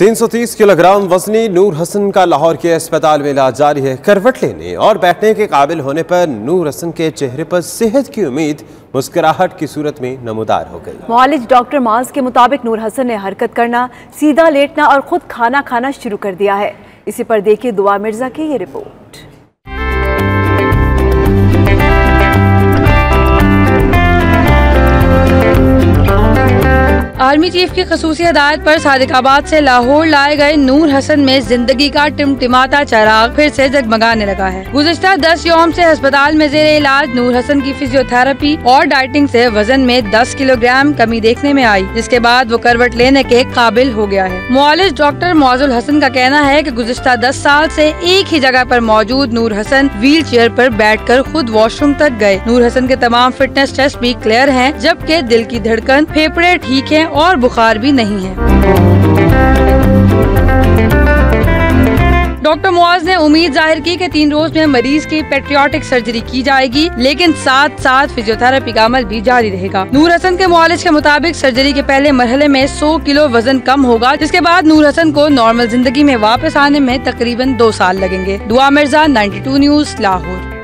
تین سو تیس kilo gram وزنی نور حسن کا لاہور کے اسپتال میں علاج جاری ہے۔ کروٹ لینے اور بیٹھنے کے قابل ہونے پر نور حسن کے چہرے پر صحت کی امید مسکراہٹ کی صورت میں نمودار ہو گئی۔ معالج ڈاکٹر ماز کے مطابق نور حسن نے حرکت کرنا، سیدھا لیٹنا اور خود کھانا کھانا شروع کر دیا ہے۔ اسی پر دیکھیں دعا مرزا کی یہ رپورٹ۔ آرمی چیف کی خصوصی ہدایت پر صادق آباد سے لاہور لائے گئے نور حسن میں زندگی کا ٹمٹماتا چراغ پھر سے جگمگانے لگا ہے۔ گزشتہ دس یوم سے ہسپتال میں زیر علاج نور حسن کی فزیو تھراپی اور ڈائٹنگ سے وزن میں دس کلو گرام کمی دیکھنے میں آئی۔ جس کے بعد وہ کروٹ لینے کے قابل ہو گیا ہے۔ معالج ڈاکٹر معذ الحسن کا کہنا ہے کہ گزشتہ دس سال سے ایک ہی جگہ پر موجود نور حسن ویل چیئر پر بیٹھ کر خود واش روم تک گئے۔ نور حسن کے تمام فٹنس ٹیسٹ بھی کلیئر ہیں، جبکہ دل کی دھڑکن پھیپڑے ٹھیک ہیں اور بخار بھی نہیں ہے۔ ڈاکٹر معاذ نے امید ظاہر کی کہ تین روز میں مریض کی پیٹریوٹک سرجری کی جائے گی، لیکن ساتھ ساتھ فزیو تھراپی کا عمل بھی جاری رہے گا۔ نور حسن کے معالج کے مطابق سرجری کے پہلے مرحلے میں سو کلو وزن کم ہوگا، جس کے بعد نور حسن کو نارمل زندگی میں واپس آنے میں تقریباً دو سال لگیں گے۔ Dua Mirza, ninety two news, Lahore.